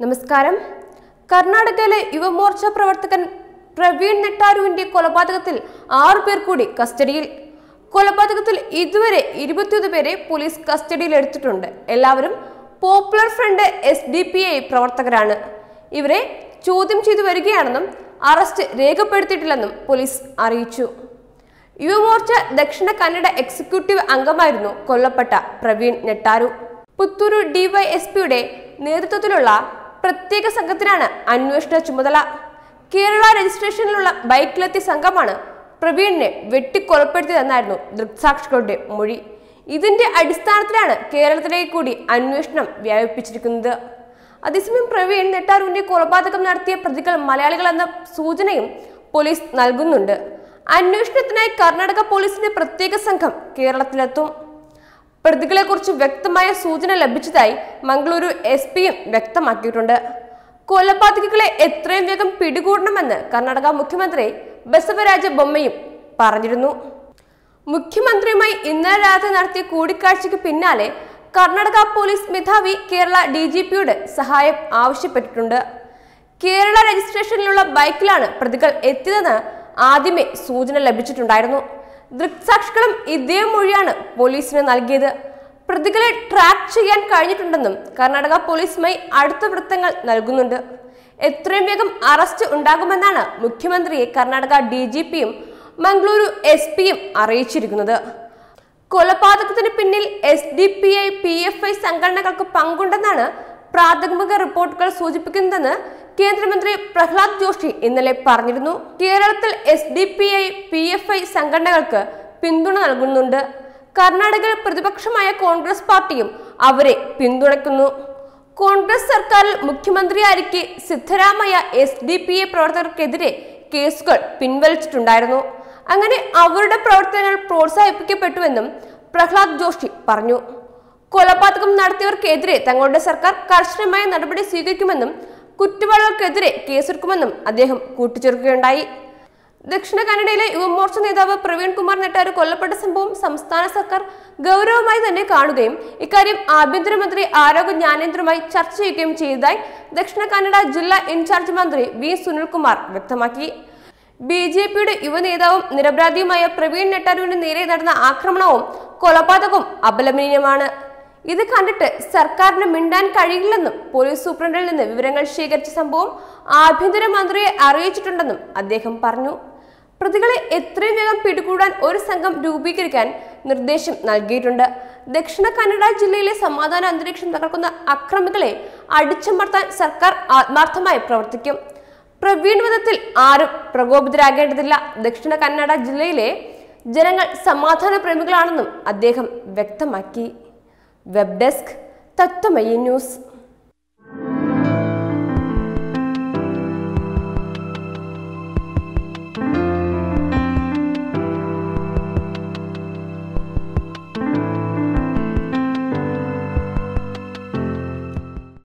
നമസ്കാരം. കർണാടകയിലെ യുവമോർച്ച പ്രവർത്തകൻ പ്രവീൺ നെട്ടാരുവിന്റെ കൊലപാതകത്തിൽ ആറു പേർ കൂടി കസ്റ്റഡിയിൽ. കൊലപാതകത്തിൽ ഇതുവരെ ഇരുപത്തിയൊന്ന് പേരെ പോലീസ് കസ്റ്റഡിയിൽ എടുത്തിട്ടുണ്ട്. എല്ലാവരും popular front S D P I പ്രവർത്തകരാണ്. ഇവരെ ചോദ്യം ചെയ്തു വരികയാണെന്നും അറസ്റ്റ് രേഖപ്പെടുത്തിയിട്ടില്ലെന്നും പോലീസ് അറിയിച്ചു. യുവമോർച്ച ദക്ഷിണ കന്നഡ എക്സിക്യൂട്ടീവ് അംഗമായിരുന്നു കൊല്ലപ്പെട്ട പ്രവീൺ നെട്ടാരു. പുത്തൂരു ഡിവൈഎസ്പിയുടെ നേതൃത്വത്തിലുള്ള പ്രത്യേക സംഘത്തിനാണ് അന്വേഷണ ചുമതല. കേരള രജിസ്ട്രേഷനിലുള്ള ബൈക്കിലെത്തിയ സംഘമാണ് പ്രവീണിനെ വെട്ടിക്കൊലപ്പെടുത്തിയതെന്നായിരുന്നു ദൃക്സാക്ഷികളുടെ മൊഴി. ഇതിന്റെ അടിസ്ഥാനത്തിലാണ് കേരളത്തിലേക്ക് കൂടി അന്വേഷണം വ്യാപിപ്പിച്ചിരിക്കുന്നത്. അതേസമയം പ്രവീൺ നെട്ടാറുവിന്റെ കൊലപാതകം നടത്തിയ പ്രതികൾ മലയാളികളെന്ന സൂചനയും പോലീസ് നൽകുന്നുണ്ട്. അന്വേഷണത്തിനായി കർണാടക പോലീസിന്റെ പ്രത്യേക സംഘം കേരളത്തിലെത്തും. പ്രതികളെക്കുറിച്ച് വ്യക്തമായ സൂചന ലഭിച്ചതായി മംഗളൂരു എസ് പിയും വ്യക്തമാക്കിയിട്ടുണ്ട്. കൊലപാതകികളെ എത്രയും വേഗം പിടികൂടണമെന്ന് കർണാടക മുഖ്യമന്ത്രി ബസവരാജ ബൊമ്മയും പറഞ്ഞിരുന്നു. മുഖ്യമന്ത്രിയുമായി ഇന്നലെ രാത്രി നടത്തിയ കൂടിക്കാഴ്ചയ്ക്ക് പിന്നാലെ കർണാടക പോലീസ് മേധാവി കേരള ഡി ജി പിയുടെ സഹായം ആവശ്യപ്പെട്ടിട്ടുണ്ട്. കേരള രജിസ്ട്രേഷനിലുള്ള ബൈക്കിലാണ് പ്രതികൾ എത്തിയതെന്ന് ആദ്യമേ സൂചന ലഭിച്ചിട്ടുണ്ടായിരുന്നു. ദൃക്സാക്ഷികളും ഇതേ മൊഴിയാണ് പോലീസിന് നൽകിയത്. പ്രതികളെ ട്രാക്ക് ചെയ്യാൻ കഴിഞ്ഞിട്ടുണ്ടെന്നും കർണാടക പോലീസുമായി അടുത്ത വൃത്തങ്ങൾ നൽകുന്നുണ്ട്. എത്രയും വേഗം അറസ്റ്റ് ഉണ്ടാകുമെന്നാണ് മുഖ്യമന്ത്രിയെ കർണാടക ഡി ജി പിയും മംഗളൂരു എസ് പിയും അറിയിച്ചിരിക്കുന്നത്. കൊലപാതകത്തിന് പിന്നിൽ S D P I P F I സംഘടനകൾക്ക് പങ്കുണ്ടെന്നാണ് പ്രാഥമിക റിപ്പോർട്ടുകൾ സൂചിപ്പിക്കുന്നതെന്ന് കേന്ദ്രമന്ത്രി പ്രഹ്ലാദ് ജോഷി ഇന്നലെ പറഞ്ഞിരുന്നു കേരളത്തിൽ S D P I P F I സംഘടനകൾക്ക് പിന്തുണ നൽകുന്നുണ്ട്. കർണാടകയിൽ പ്രതിപക്ഷമായ കോൺഗ്രസ് പാർട്ടിയും അവരെ പിന്തുണയ്ക്കുന്നു. കോൺഗ്രസ് സർക്കാരിൽ മുഖ്യമന്ത്രിയായിരിക്കെ Siddaramaiah S D P I പ്രവർത്തകർക്കെതിരെ കേസുകൾ പിൻവലിച്ചിട്ടുണ്ടായിരുന്നു. അങ്ങനെ അവരുടെ പ്രവർത്തനങ്ങൾ പ്രോത്സാഹിപ്പിക്കപ്പെട്ടുവെന്നും പ്രഹ്ലാദ് ജോഷി പറഞ്ഞു. കൊലപാതകം നടത്തിയവർക്കെതിരെ തങ്ങളുടെ സർക്കാർ കർശനമായ നടപടി സ്വീകരിക്കുമെന്നും കുറ്റവാളികൾക്കെതിരെ കേസെടുക്കുമെന്നും അദ്ദേഹം കൂട്ടിച്ചേർക്കുകയുണ്ടായി. ദക്ഷിണ കന്നഡയിലെ യുവമോർച്ച നേതാവ് പ്രവീൺ കുമാർ നെട്ടാർ കൊല്ലപ്പെട്ട സംഭവം സംസ്ഥാന സർക്കാർ ഗൗരവമായി തന്നെ കാണുകയും ഇക്കാര്യം ആഭ്യന്തരമന്ത്രി ആരോഗ്യ ജ്ഞാനേന്ദ്രമായി ചർച്ച ചെയ്യുകയും ചെയ്തതായി ദക്ഷിണ കന്നഡ ജില്ലാ ഇൻചാർജ് മന്ത്രി വി സുനിൽകുമാർ വ്യക്തമാക്കി. ബി ജെ പിയുടെ യുവനേതാവും നിരപരാധിയുമായ പ്രവീൺ നെട്ടാരുവിന് നേരെ നടന്ന ആക്രമണവും കൊലപാതകവും അപലപനീയമാണ്. ഇത് കണ്ടിട്ട് സർക്കാരിന് മിണ്ടാൻ കഴിയില്ലെന്നും പോലീസ് സൂപ്രണ്ടിൽ നിന്ന് വിവരങ്ങൾ ശേഖരിച്ച സംഭവം ആഭ്യന്തര ആഭ്യന്തരമന്ത്രിയെ അറിയിച്ചിട്ടുണ്ടെന്നും അദ്ദേഹം പറഞ്ഞു. പ്രതികളെ എത്രയും വേഗം പിടികൂടാൻ ഒരു സംഘം രൂപീകരിക്കാൻ നിർദ്ദേശം നൽകിയിട്ടുണ്ട്. ദക്ഷിണ കന്നഡ ജില്ലയിലെ സമാധാന അന്തരീക്ഷം തകർക്കുന്ന അക്രമികളെ അടിച്ചമർത്താൻ സർക്കാർ ആത്മാർത്ഥമായി പ്രവർത്തിക്കും. പ്രവീൺ വധത്തിൽ ആരും പ്രകോപിതരാകേണ്ടതില്ല. ദക്ഷിണ കന്നഡ ജില്ലയിലെ ജനങ്ങൾ സമാധാന പ്രേമികളാണെന്നും അദ്ദേഹം വ്യക്തമാക്കി. Web desk Tatwamayi news